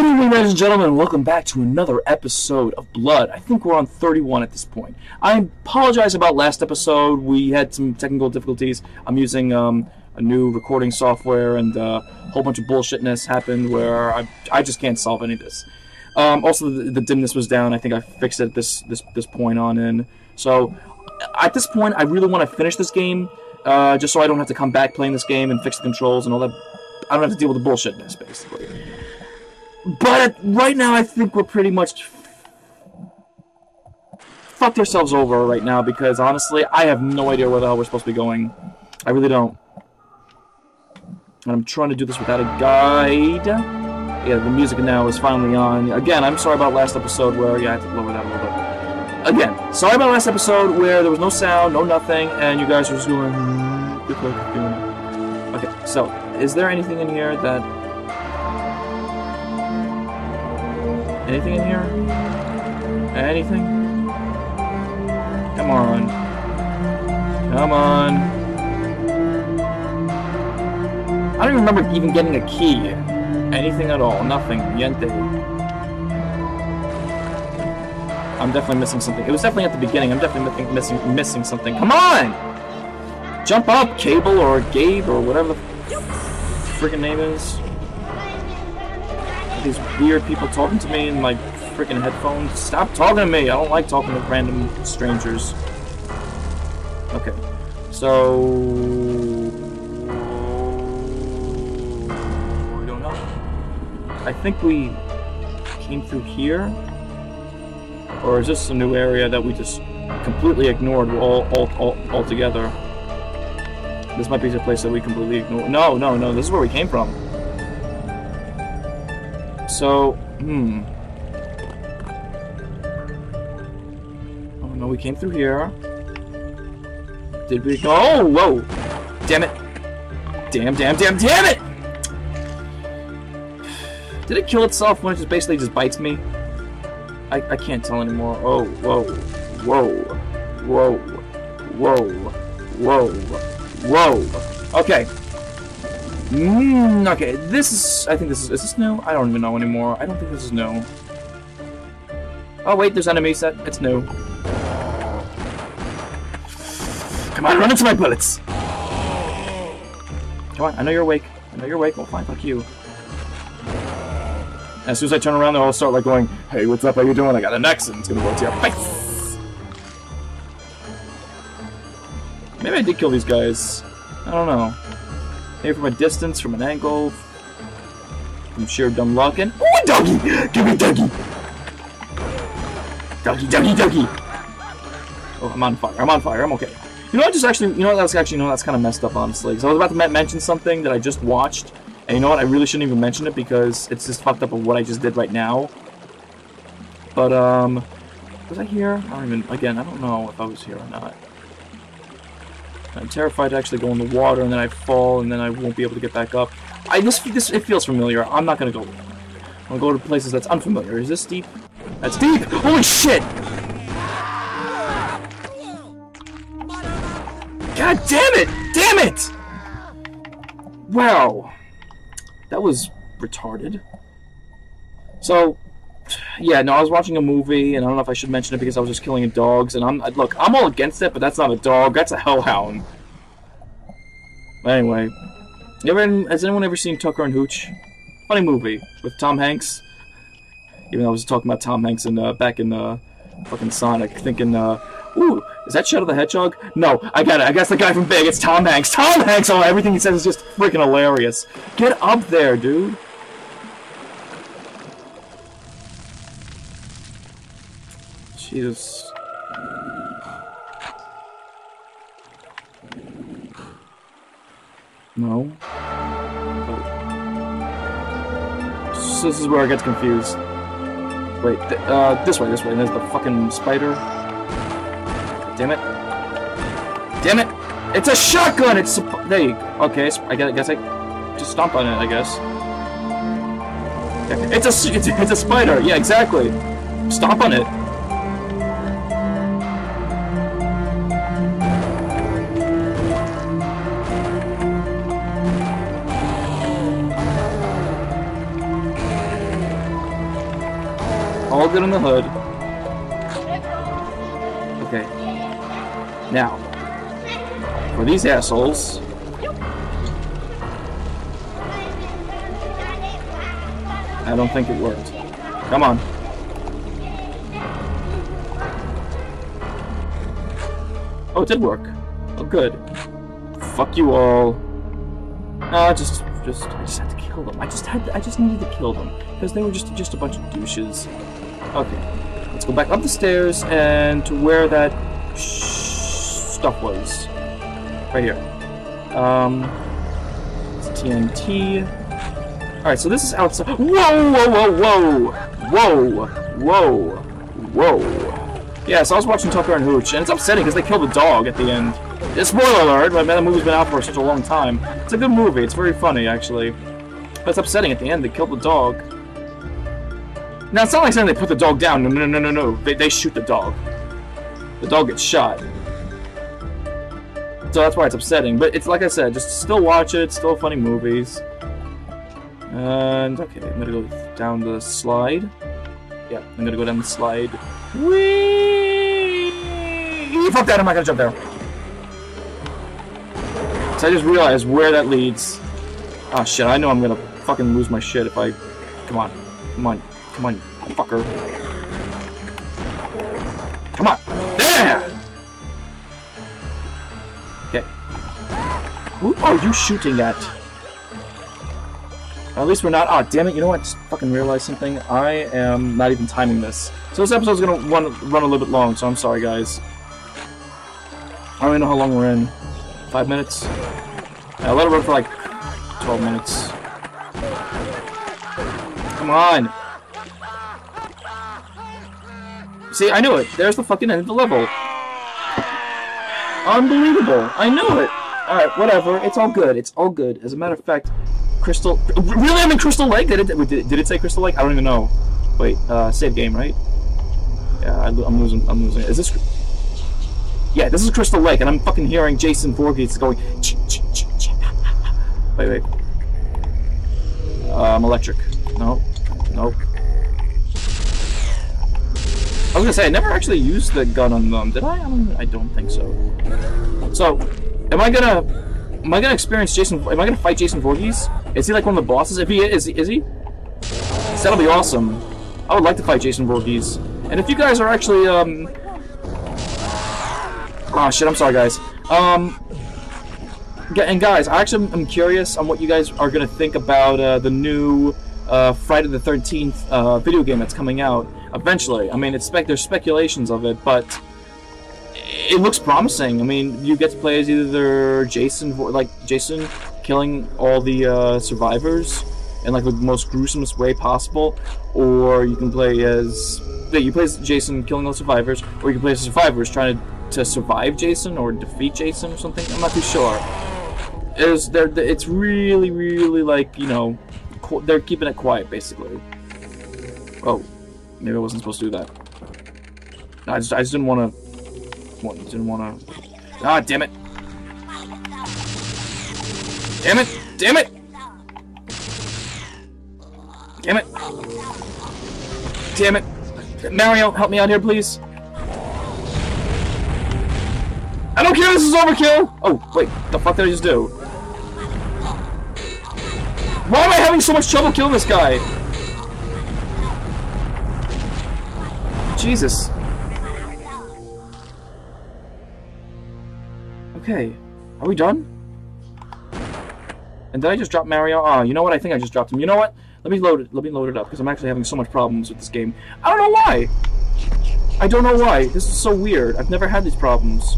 Good evening, ladies and gentlemen, welcome back to another episode of Blood. I think we're on 31 at this point. I apologize about last episode. We had some technical difficulties. I'm using um, a new recording software, and uh, a whole bunch of bullshitness happened where I, I just can't solve any of this. Um, also, the, the dimness was down. I think I fixed it at this this this point on in. So, at this point, I really want to finish this game, uh, just so I don't have to come back playing this game and fix the controls and all that. I don't have to deal with the bullshitness, basically. But right now, I think we're pretty much fucked ourselves over right now because honestly, I have no idea where the hell we're supposed to be going. I really don't. And I'm trying to do this without a guide. Yeah, the music now is finally on. Again, I'm sorry about last episode where yeah, I had to lower that a little bit. Again, sorry about last episode where there was no sound, no nothing, and you guys were just going. Okay, so is there anything in here that Anything in here? Anything? Come on. Come on. I don't even remember even getting a key. Anything at all. Nothing. Niente. I'm definitely missing something. It was definitely at the beginning. I'm definitely missing missing, missing something. Come on! Jump up, Cable or Gabe or whatever the name is these weird people talking to me in my freaking headphones. Stop talking to me! I don't like talking to random strangers. Okay, so... I don't know. I think we came through here? Or is this a new area that we just completely ignored all, all, all, altogether? This might be the place that we completely ignored. No, no, no, this is where we came from. So, hmm. Oh no, we came through here. Did we? Oh, whoa! Damn it! Damn, damn, damn, damn it! Did it kill itself when it just basically just bites me? I, I can't tell anymore. Oh, whoa, whoa, whoa, whoa, whoa, whoa. Okay, Mm, okay, this is... I think this is... Is this new? I don't even know anymore. I don't think this is new. Oh, wait, there's enemies. That It's new. Come on, run into my bullets! Come on, I know you're awake. I know you're awake. Well, fine, fuck you. As soon as I turn around, they'll all start, like, going, Hey, what's up? How you doing? I got an and it's gonna go to your face! Maybe I did kill these guys. I don't know. Maybe from a distance, from an angle, from sheer dumb luck, and oh, doggy! Give me doggy! Doggy, doggy, doggy! Oh, I'm on fire. I'm on fire. I'm okay. You know what? Just actually, you know what? That's actually, you know, that's kind of messed up, honestly. Because I was about to mention something that I just watched, and you know what? I really shouldn't even mention it because it's just fucked up of what I just did right now. But um, was I here? I don't even. Again, I don't know if I was here or not. I'm terrified to actually go in the water and then I fall and then I won't be able to get back up. I this this it feels familiar. I'm not gonna go. I'm gonna go to places that's unfamiliar. Is this deep? That's deep! Holy shit! God damn it! Damn it! Wow. That was retarded. So, yeah, no, I was watching a movie, and I don't know if I should mention it because I was just killing dogs. And I'm look, I'm all against it, but that's not a dog. That's a hellhound. Anyway, ever, has anyone ever seen Tucker and Hooch? Funny movie with Tom Hanks. Even though I was talking about Tom Hanks in uh, back in uh, fucking Sonic, thinking, uh, ooh, is that Shadow the Hedgehog? No, I got it. I guess the guy from Big. It's Tom Hanks. Tom Hanks. Oh, everything he says is just freaking hilarious. Get up there, dude. Jesus. No. So this is where I get confused. Wait, th uh, this way, this way. There's the fucking spider. Damn it. Damn it! It's a shotgun! It's there you go. Okay, I guess I just stomp on it, I guess. It's a, it's, it's a spider! Yeah, exactly. Stomp on it. All good in the hood. Okay. Now, for these assholes. I don't think it worked. Come on. Oh, it did work. Oh, good. Fuck you all. No, just, just, I just had to kill them. I just had, to, I just needed to kill them because they were just, just a bunch of douches. Okay, let's go back up the stairs and to where that stuff was. Right here. Um, it's TNT. Alright, so this is outside. Whoa, whoa, whoa, whoa! Whoa, whoa, whoa. Yeah, so I was watching Tucker and Hooch, and it's upsetting because they kill the dog at the end. Yeah, spoiler alert, but man, that movie's been out for such a long time. It's a good movie, it's very funny, actually. But it's upsetting at the end, they kill the dog. Now, it's not like saying they put the dog down. No, no, no, no, no. They, they shoot the dog. The dog gets shot. So that's why it's upsetting. But it's like I said, just still watch it. Still funny movies. And okay, I'm gonna go down the slide. Yeah, I'm gonna go down the slide. Whee! Fuck that! I'm not gonna jump there. So I just realized where that leads. Oh shit! I know I'm gonna fucking lose my shit if I. Come on, come on, come on, fucker. Come on! There! Okay. Who are you shooting at? At least we're not. Oh, damn it! You know what? I just fucking realized something. I am not even timing this. So this episode's gonna run, run a little bit long. So I'm sorry, guys. I don't even know how long we're in. Five minutes. Yeah, let it run for like 12 minutes. Come on. See, I knew it. There's the fucking end of the level. Unbelievable. I knew it. Alright, whatever. It's all good. It's all good. As a matter of fact, Crystal... Really? I'm in Crystal Lake? Did it, did, it say Crystal Lake? I don't even know. Wait, uh, save game, right? Yeah, I, am losing. I'm losing. Is this... Yeah, this is Crystal Lake, and I'm fucking hearing Jason Voorhees going... Wait, wait. Um, electric. No. Nope. I was gonna say, I never actually used the gun on them, did I? I don't, I don't think so. So, am I gonna... Am I gonna experience Jason... Am I gonna fight Jason Voorhees? Is he like one of the bosses? If he is, is he? That'll be awesome. I would like to fight Jason Voorhees. And if you guys are actually, um... Oh shit, I'm sorry guys. Um... And guys, I actually am curious on what you guys are gonna think about uh, the new uh, Friday the 13th uh, video game that's coming out eventually. I mean, it's spec there's speculations of it, but it looks promising. I mean, you get to play as either Jason, like Jason, killing all the uh, survivors in like the most gruesomest way possible, or you can play as you play as Jason killing all the survivors, or you can play as survivors trying to, to survive Jason or defeat Jason or something. I'm not too sure. It's, they're, it's really, really like you know, they're keeping it quiet basically. Oh, maybe I wasn't supposed to do that. I just, I just didn't want to. Didn't want to. Ah, damn it! Damn it! Damn it! Damn it! Damn it! Mario, help me out here, please. I don't care. This is overkill. Oh wait, the fuck did I just do? Why am I having so much trouble killing this guy? Jesus. Okay. Are we done? And did I just drop Mario? Oh, you know what? I think I just dropped him. You know what? Let me load it. Let me load it up because I'm actually having so much problems with this game. I don't know why. I don't know why. This is so weird. I've never had these problems.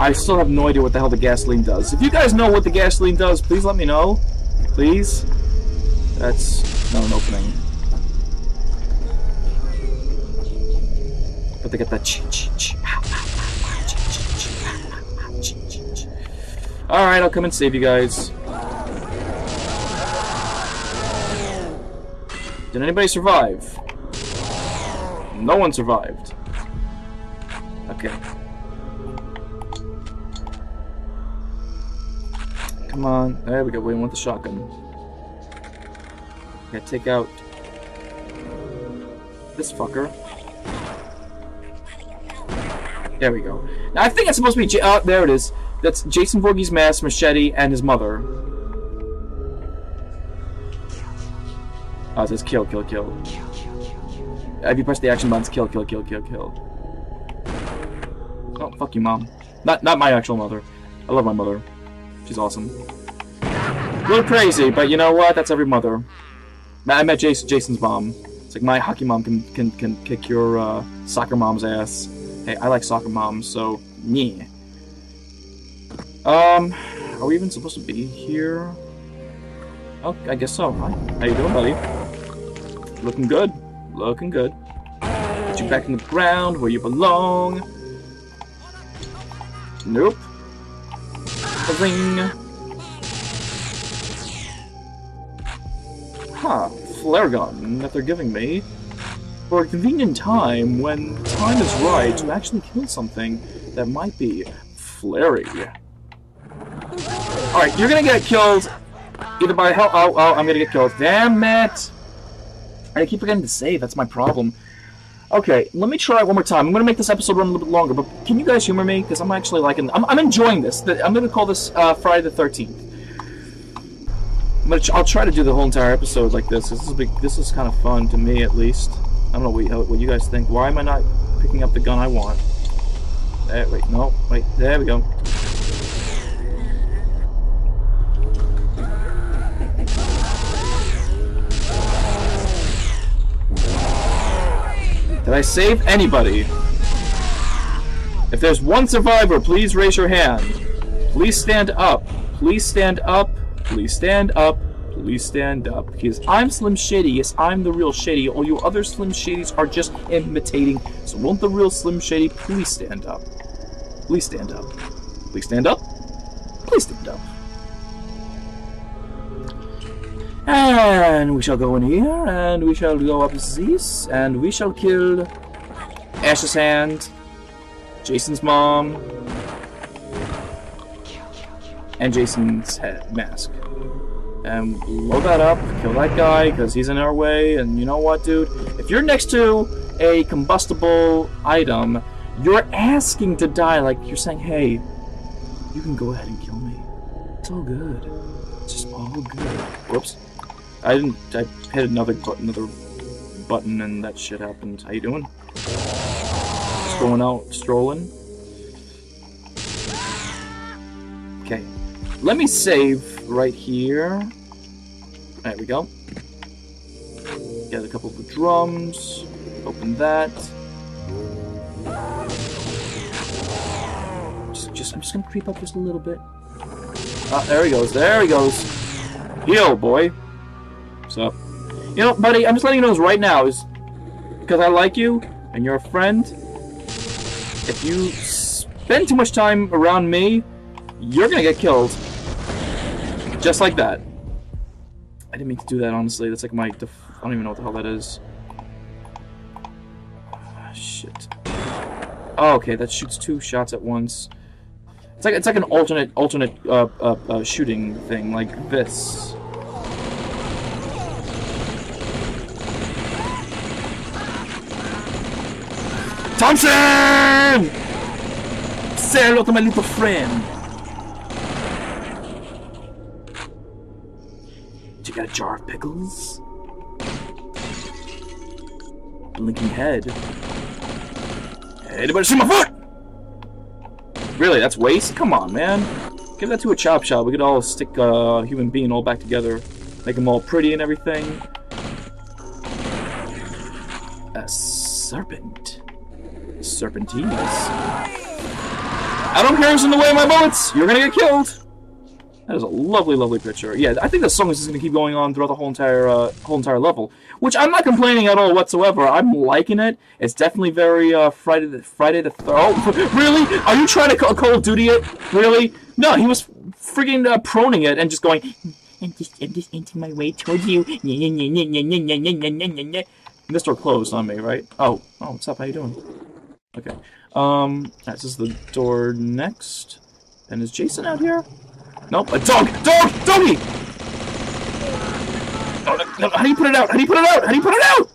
I still have no idea what the hell the gasoline does. If you guys know what the gasoline does, please let me know. Please. That's not an opening. But they got that ch ch. Alright, I'll come and save you guys. Did anybody survive? No one survived. Okay. Come on. There we go. We want the shotgun. Gotta take out this fucker. There we go. Now I think it's supposed to be. J oh, uh, there it is. That's Jason Voorhees' mask, machete, and his mother. Oh, it says kill, kill, kill. If you press the action buttons, kill, kill, kill, kill, kill. Oh, fuck you, mom. Not, not my actual mother. I love my mother. She's awesome. A little crazy, but you know what? That's every mother. I met Jason, Jason's mom. It's like my hockey mom can can, can kick your uh, soccer mom's ass. Hey, I like soccer moms, so yeah. Um, are we even supposed to be here? Oh, I guess so. Hi. How you doing, buddy? Looking good. Looking good. Put you back in the ground where you belong. Nope. Ring. Huh, flare gun that they're giving me. For a convenient time, when time is right to actually kill something that might be flary. Alright, you're gonna get killed either by hell- oh, oh, I'm gonna get killed. Damn it! I keep forgetting to save, that's my problem. Okay, let me try it one more time. I'm gonna make this episode run a little bit longer, but can you guys humor me? Because I'm actually liking- I'm, I'm enjoying this. I'm gonna call this uh, Friday the 13th. But I'll try to do the whole entire episode like this. This is big, this is kind of fun to me, at least. I don't know what, what you guys think. Why am I not picking up the gun I want? There, wait, no, wait, there we go. Did I save anybody? If there's one survivor, please raise your hand. Please stand up. Please stand up. Please stand up. Please stand up. Because I'm Slim Shady. Yes, I'm the real Shady. All you other Slim Shadys are just imitating. So won't the real Slim Shady please stand up? Please stand up. Please stand up. Please stand up. And we shall go in here, and we shall go up this, and we shall kill Ash's hand, Jason's mom, and Jason's head mask. And load that up, kill that guy, because he's in our way, and you know what, dude? If you're next to a combustible item, you're asking to die, like you're saying, hey, you can go ahead and kill me. It's all good. It's just all good. Whoops. I didn't. I hit another button, another button, and that shit happened. How you doing? Going out, strolling. Okay, let me save right here. There we go. Get a couple of drums. Open that. Just, just, I'm just gonna creep up just a little bit. Ah, there he goes. There he goes. Heal, boy. So, you know, buddy, I'm just letting you know this right now is because I like you and you're a friend. If you spend too much time around me, you're gonna get killed. Just like that. I didn't mean to do that, honestly. That's like my... I don't even know what the hell that is. Ah, shit. Oh, okay, that shoots two shots at once. It's like it's like an alternate alternate uh, uh, uh, shooting thing, like this. Thompson! Say hello to my little friend. You got a jar of pickles? Blinking head. Anybody see my foot? Really, that's waste? Come on, man. Give that to a chop shop. We could all stick a uh, human being all back together. Make them all pretty and everything. A serpent. Serpentines. I don't care who's in the way of my bullets! You're gonna get killed! That is a lovely, lovely picture. Yeah, I think the song is just gonna keep going on throughout the whole entire, uh, whole entire level. Which I'm not complaining at all whatsoever. I'm liking it. It's definitely very, uh, Friday the, Friday the, th oh, really? Are you trying to Call, Call of Duty it? Really? No, he was friggin' uh, proning it and just going, I'm just, I'm just inching my way towards you. Door closed on me, right? Oh, oh, what's up? How you doing? Okay. Um, that's is the door next. And is Jason out here? Nope, a dog! Dog! Doggy! How do you put it out? How do you put it out? How do you put it out?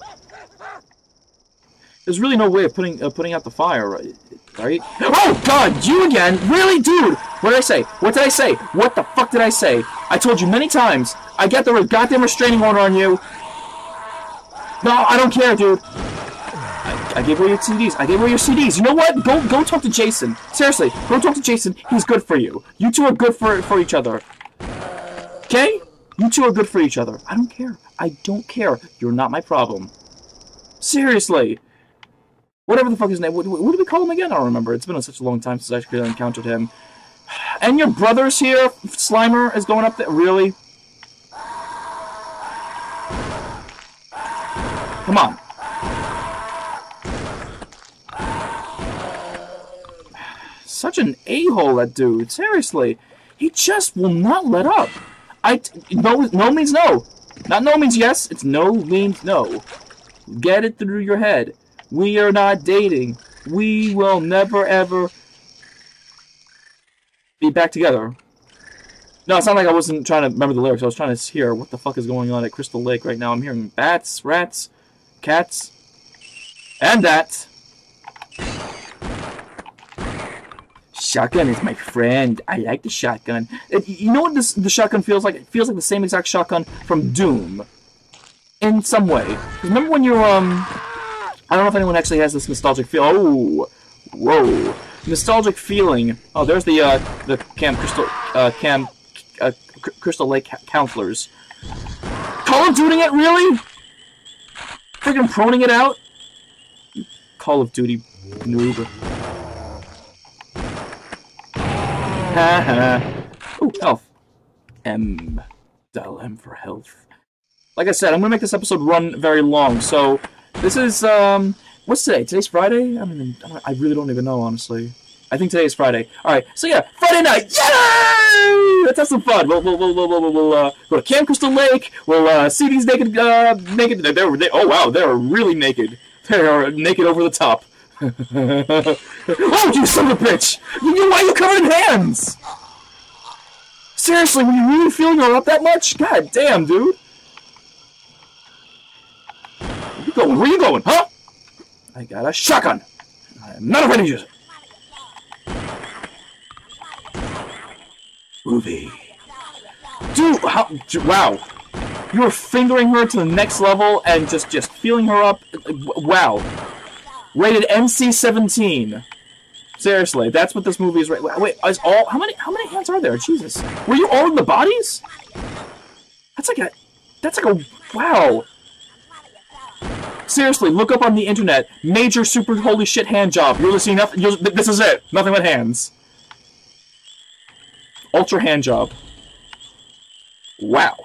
There's really no way of putting uh, putting out the fire, right? right? Oh God, you again? Really, dude? What did I say? What did I say? What the fuck did I say? I told you many times. I get the goddamn restraining order on you. No, I don't care, dude. I, gave away your CDs. I gave away your CDs. You know what? Go go talk to Jason. Seriously, go talk to Jason. He's good for you. You two are good for for each other. Okay? You two are good for each other. I don't care. I don't care. You're not my problem. Seriously. Whatever the fuck his name. What, what do we call him again? I don't remember. It's been such a long time since I actually encountered him. And your brother's here. Slimer is going up there. Really? Come on. Such an a-hole, that dude. Seriously. He just will not let up. I no no means no. Not no means yes. It's no means no. Get it through your head. We are not dating. We will never ever be back together. No, it's not like I wasn't trying to remember the lyrics. I was trying to hear what the fuck is going on at Crystal Lake right now. I'm hearing bats, rats, cats, and that. Shotgun is my friend. I like the shotgun. It, you know what this the shotgun feels like? It feels like the same exact shotgun from Doom. In some way. Remember when you're, um... I don't know if anyone actually has this nostalgic feel. Oh! Whoa. Nostalgic feeling. Oh, there's the, uh, the Camp Crystal, uh, Camp, uh, Crystal Lake counselors. Call of Duty it, really? Freaking proning it out? Call of Duty noob. Ooh, health. M. Dial M for health. Like I said, I'm gonna make this episode run very long, so this is, um, what's today? Today's Friday? I mean, I really don't even know, honestly. I think today is Friday. Alright, so yeah, Friday night! Yay! Let's have some fun. We'll, we'll, we'll, we'll, we'll, uh, go to Camp Crystal Lake. We'll uh, see these naked, uh, naked. They're, they, oh wow, they're really naked. They are naked over the top. Oh, you son of a bitch! You, why are you covered in hands? Seriously, were you really feeling her up that much? God damn, dude. Where you going? Where you going, huh? I got a shotgun. I am not afraid to use it. Ruby. Dude, how, wow. You're fingering her to the next level and just, just feeling her up. Wow. Rated NC-17. Seriously, that's what this movie is. Wait, wait, is all how many how many hands are there? Jesus, were you all in the bodies? That's like a, that's like a wow. Seriously, look up on the internet. Major super holy shit hand job. You'll see nothing. This is it. Nothing but hands. Ultra hand job. Wow.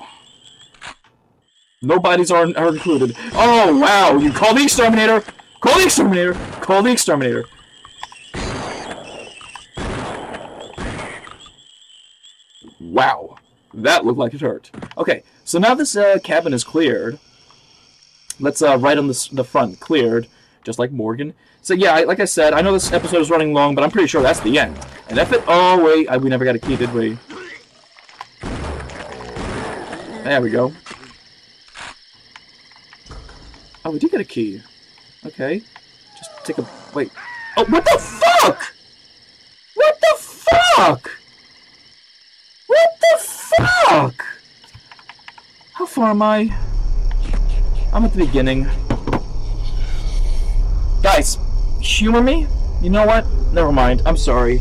No bodies are, are included. Oh wow! You call the exterminator. Call the exterminator! Call the exterminator! Wow. That looked like it hurt. Okay, so now this uh, cabin is cleared. Let's uh, write on the, the front, cleared, just like Morgan. So yeah, I, like I said, I know this episode is running long, but I'm pretty sure that's the end. And if it... Oh, wait, I, we never got a key, did we? There we go. Oh, we did get a key. Okay. Just take a... Wait. Oh, what the fuck? What the fuck? What the fuck? How far am I? I'm at the beginning. Guys, humor me? You know what? Never mind. I'm sorry.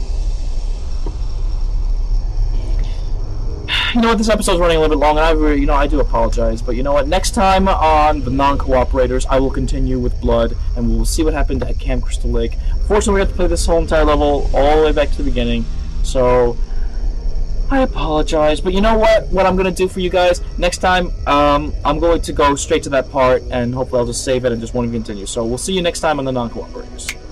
you know what, this episode's running a little bit long, and I, really, you know, I do apologize. But you know what, next time on the non-cooperators, I will continue with Blood, and we'll see what happened at Camp Crystal Lake. Fortunately, we have to play this whole entire level all the way back to the beginning, so I apologize. But you know what? What I'm gonna do for you guys next time, um, I'm going to go straight to that part, and hopefully I'll just save it and just won't even continue. So we'll see you next time on the non-cooperators.